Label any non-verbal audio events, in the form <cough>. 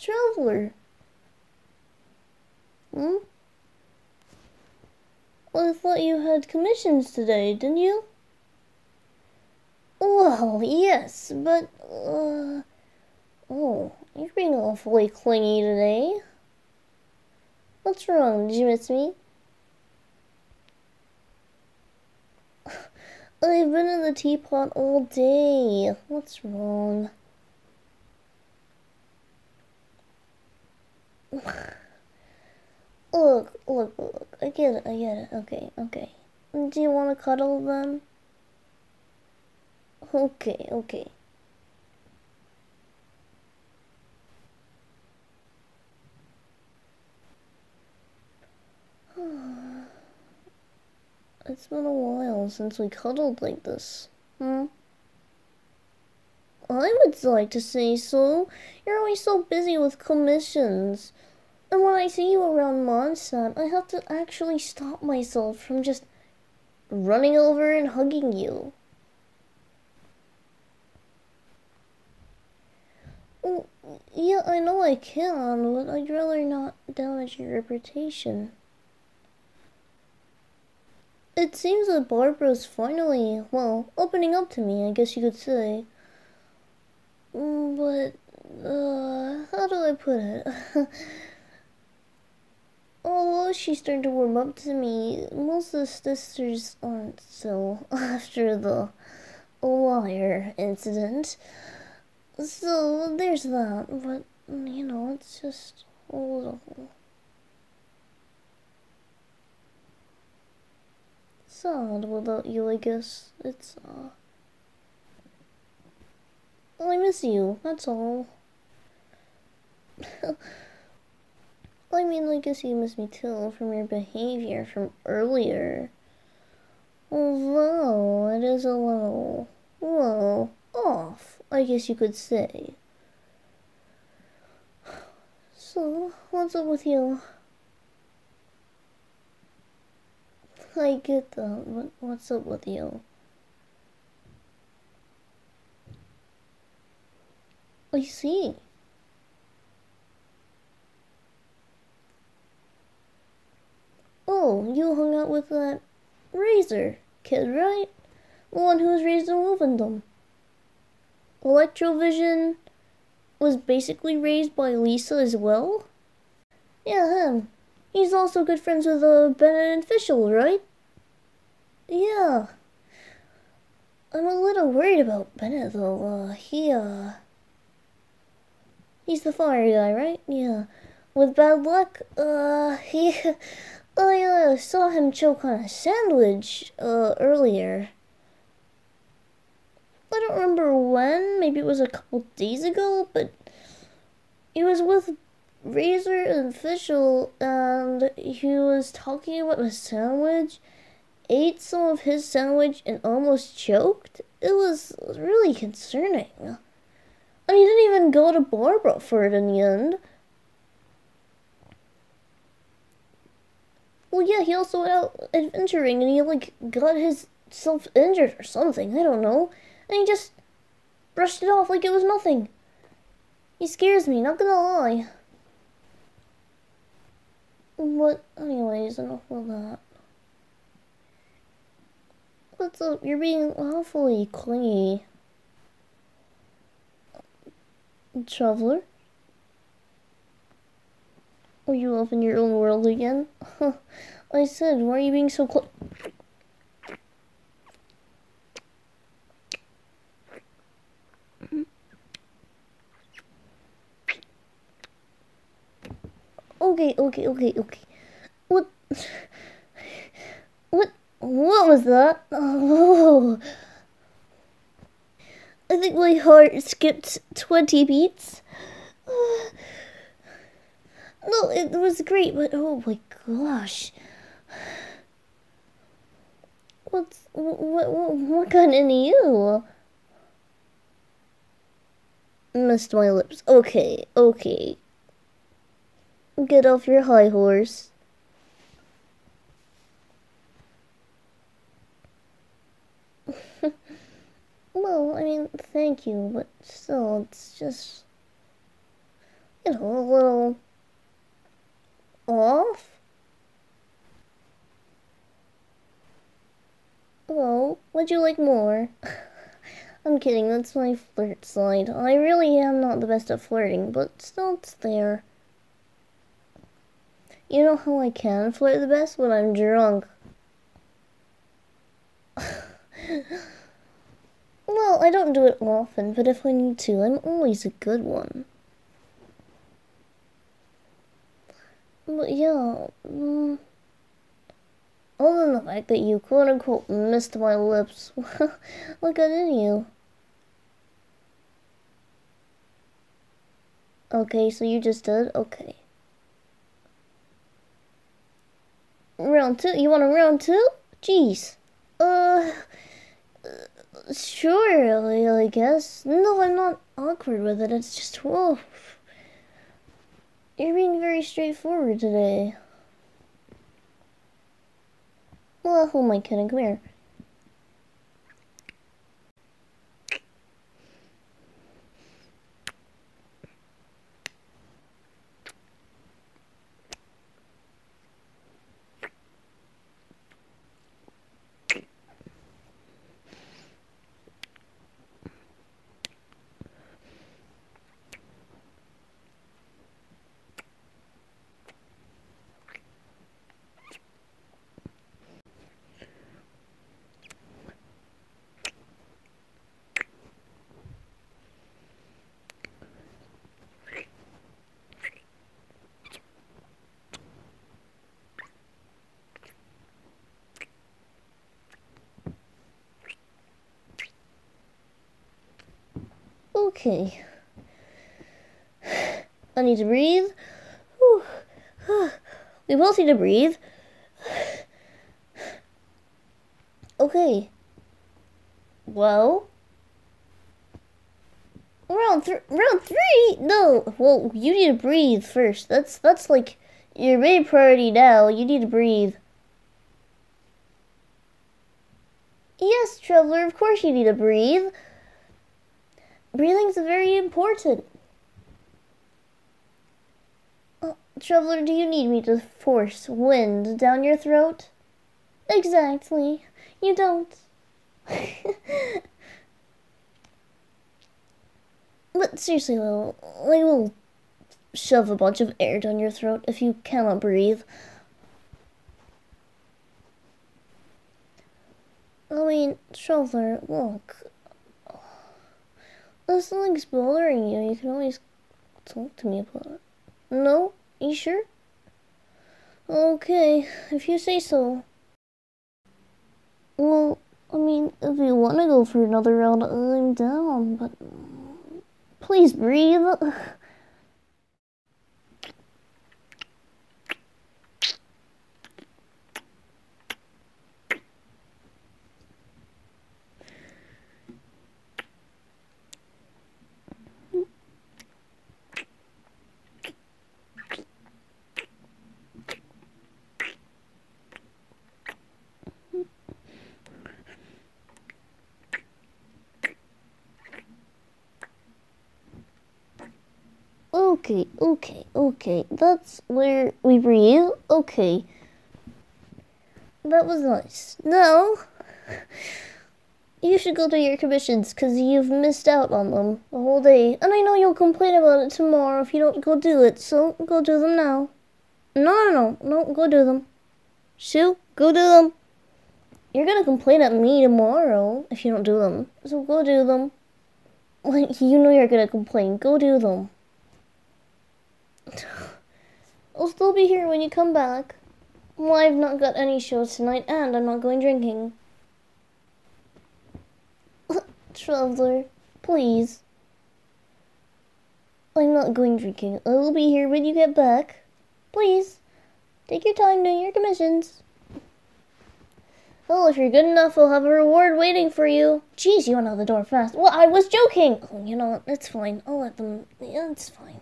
Traveler. Hmm? Well, I thought you had commissions today, didn't you? Well, yes, but, uh... Oh, you're being awfully clingy today. What's wrong? Did you miss me? <laughs> I've been in the teapot all day. What's wrong? Look, look, look. I get it, I get it. Okay, okay. Do you want to cuddle then? Okay, okay. <sighs> It's been a while since we cuddled like this. Hmm? I would like to say so. You're always so busy with commissions. And when I see you around Mondstadt, I have to actually stop myself from just running over and hugging you. Mm, yeah, I know I can, but I'd rather not damage your reputation. It seems that Barbara's finally, well, opening up to me, I guess you could say. But, uh, how do I put it? <laughs> Although she's starting to warm up to me, most of the sisters aren't so <laughs> after the lyre incident. So there's that, but you know, it's just a little sad without you, I guess. It's, uh... I miss you, that's all. <laughs> I mean, I guess you miss me too from your behavior from earlier. Although, it is a little, well, off, I guess you could say. So, what's up with you? I get that, but what's up with you? I see. Oh, you hung out with that Razor kid, right? The one who was raised in Wolvendom. Electrovision was basically raised by Lisa as well? Yeah, him. He's also good friends with uh, Bennett and Fischl, right? Yeah. I'm a little worried about Bennett, though. Uh, he, uh... He's the fire guy, right? Yeah. With bad luck, uh, <laughs> he... I uh, saw him choke on a sandwich, uh, earlier. I don't remember when, maybe it was a couple days ago, but he was with Razor and Fischl, and he was talking about a sandwich, ate some of his sandwich, and almost choked. It was really concerning. And he didn't even go to Barbara for it in the end. Well, yeah, he also went out adventuring, and he, like, got himself injured or something, I don't know. And he just brushed it off like it was nothing. He scares me, not gonna lie. But anyways, enough of that. What's up? You're being awfully clingy. Traveler? Are you off in your own world again? <laughs> I said, why are you being so close? Okay, okay, okay, okay. What? <laughs> What? What was that? <laughs> Oh. I think my heart skipped 20 beats. <sighs> No, it was great, but oh my gosh. What's, what, what, what got into you? Missed my lips. Okay, okay. Get off your high horse. <laughs> well, I mean, thank you, but still, it's just... you know, a little off. Oh, would you like more? <laughs> I'm kidding, that's my flirt slide. I really am not the best at flirting, but still it's there. You know how I can flirt the best? When I'm drunk. I don't do it often, but if I need to, I'm always a good one. But yeah, um, other than the fact that you quote unquote missed my lips, what got in you? Okay, so you just did? Okay. Round two? You want a round two? Jeez. Uh, sure, I guess. No, I'm not awkward with it. It's just, whoa. You're being very straightforward today. Well, who am I kidding? Come here. Okay. I need to breathe. We both need to breathe. Okay. Well. Round three. Round three. No. Well, you need to breathe first. That's that's like your main priority now. You need to breathe. Yes, traveler. Of course you need to breathe. Breathing's very important. Uh, oh, Traveler, do you need me to force wind down your throat? Exactly. You don't. <laughs> but seriously though, I will shove a bunch of air down your throat if you cannot breathe. I mean, Traveler, look, if something's bothering you, you can always talk to me about it. No? You sure? Okay, if you say so. Well, I mean, if you want to go for another round, I'm down, but please breathe. <laughs> Okay, okay, okay. That's where we breathe. Okay. That was nice. Now, you should go do your commissions because you've missed out on them the whole day. And I know you'll complain about it tomorrow if you don't go do it, so go do them now. No, no, no, no, go do them. Sue, go do them. You're gonna complain at me tomorrow if you don't do them, so go do them. Like, <laughs> you know you're gonna complain. Go do them. I'll still be here when you come back. Well, I've not got any shows tonight, and I'm not going drinking. <laughs> Traveler, please. I'm not going drinking. I will be here when you get back. Please, take your time doing your commissions. Well, if you're good enough, I'll have a reward waiting for you. Jeez, you went out the door fast. Well, I was joking. Oh, you know, it's fine. I'll let them... Yeah, it's fine.